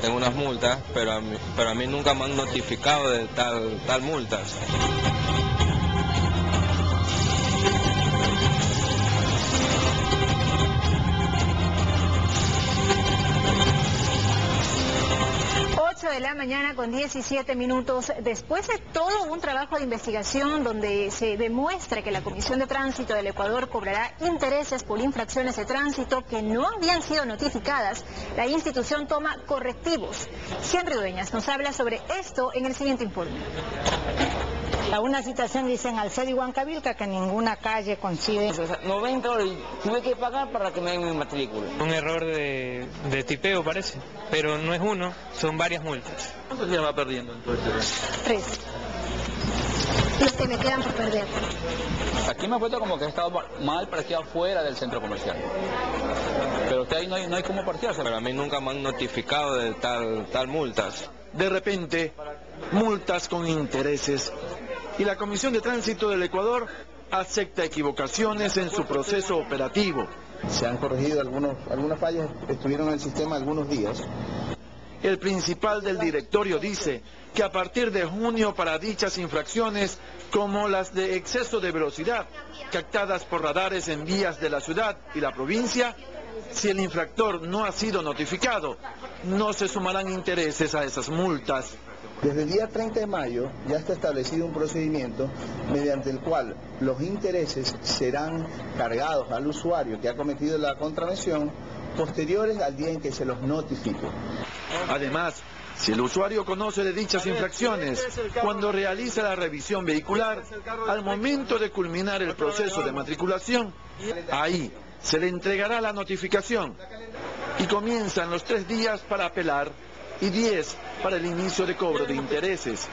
Tengo unas multas, pero a mí, pero a mí nunca me han notificado de tal, tal multas. De la mañana con 17 minutos. Después de todo un trabajo de investigación donde se demuestra que la Comisión de Tránsito del Ecuador cobrará intereses por infracciones de tránsito que no habían sido notificadas, la institución toma correctivos. Henry Dueñas nos habla sobre esto en el siguiente informe. A una citación dicen al ser Huancavilca que ninguna calle coincide. 90 horas tuve que pagar para que me den mi matrícula. Un error de, de tipeo parece, pero no es uno, son varias multas. ¿Cuántos días va perdiendo entonces? Tres. Los que me quedan por perder. Aquí me ha puesto como que he estado mal parqueado fuera del centro comercial. Pero usted ahí no hay, no hay cómo parquearse. Pero a mí nunca me han notificado de tal, tal multas. De repente, multas con intereses. Y la Comisión de Tránsito del Ecuador acepta equivocaciones en su proceso operativo. Se han corregido algunos, algunas fallas, estuvieron en el sistema algunos días. El principal del directorio dice que a partir de junio para dichas infracciones, como las de exceso de velocidad, captadas por radares en vías de la ciudad y la provincia, si el infractor no ha sido notificado, no se sumarán intereses a esas multas. Desde el día 30 de mayo ya está establecido un procedimiento mediante el cual los intereses serán cargados al usuario que ha cometido la contravención posteriores al día en que se los notifique. Además, si el usuario conoce de dichas infracciones cuando realiza la revisión vehicular, al momento de culminar el proceso de matriculación, ahí se le entregará la notificación y comienzan los tres días para apelar y 10 para el inicio de cobro de intereses.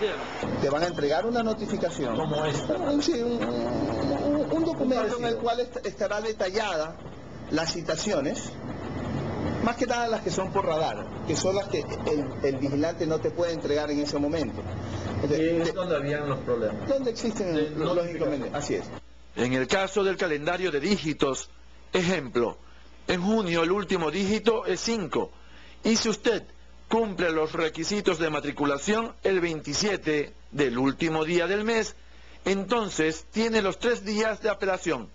Te van a entregar una notificación. ¿Cómo esta? Sí, un, un, un documento en el cual est estará detallada las citaciones, más que nada las que son por radar, que son las que el, el vigilante no te puede entregar en ese momento. Entonces, es donde habían los problemas. ¿Dónde existen De los inconvenientes? Así es. En el caso del calendario de dígitos, ejemplo, en junio el último dígito es 5, y si usted cumple los requisitos de matriculación el 27 del último día del mes, entonces tiene los tres días de apelación,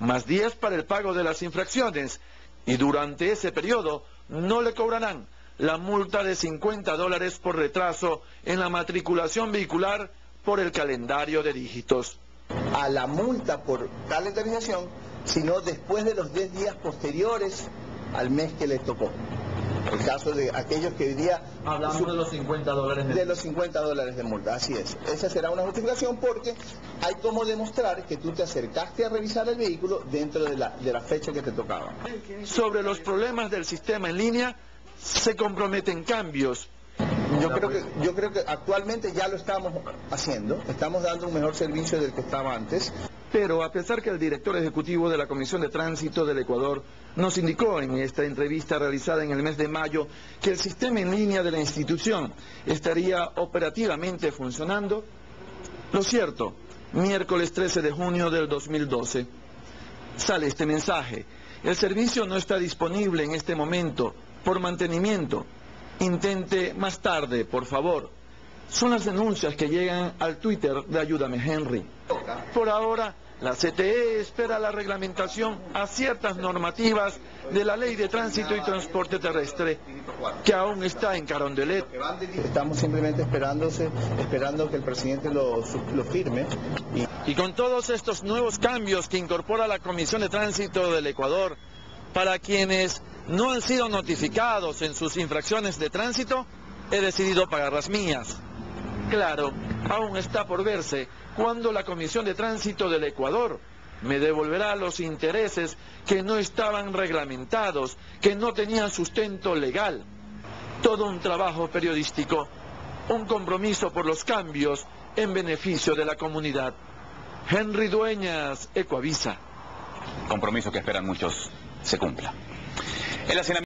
más 10 para el pago de las infracciones, y durante ese periodo no le cobrarán la multa de 50 dólares por retraso en la matriculación vehicular por el calendario de dígitos. A la multa por calendarización, sino después de los 10 días posteriores al mes que le tocó. El caso de aquellos que hoy día... Hablamos de los 50 dólares de, de los 50 dólares de multa, así es. Esa será una justificación porque hay como demostrar que tú te acercaste a revisar el vehículo dentro de la, de la fecha que te tocaba. Sobre los problemas del sistema en línea, se comprometen cambios. Yo creo, que, yo creo que actualmente ya lo estamos haciendo, estamos dando un mejor servicio del que estaba antes. Pero a pesar que el director ejecutivo de la Comisión de Tránsito del Ecuador nos indicó en esta entrevista realizada en el mes de mayo que el sistema en línea de la institución estaría operativamente funcionando, lo cierto, miércoles 13 de junio del 2012, sale este mensaje. El servicio no está disponible en este momento por mantenimiento. Intente más tarde, por favor. Son las denuncias que llegan al Twitter de Ayúdame Henry. Por ahora, la CTE espera la reglamentación a ciertas normativas de la Ley de Tránsito y Transporte Terrestre, que aún está en Carondelet. Estamos simplemente esperándose, esperando que el presidente lo, lo firme. Y... y con todos estos nuevos cambios que incorpora la Comisión de Tránsito del Ecuador, para quienes no han sido notificados en sus infracciones de tránsito, he decidido pagar las mías. Claro, aún está por verse cuando la Comisión de Tránsito del Ecuador me devolverá los intereses que no estaban reglamentados, que no tenían sustento legal. Todo un trabajo periodístico, un compromiso por los cambios en beneficio de la comunidad. Henry Dueñas, Ecoavisa. Compromiso que esperan muchos se cumpla. El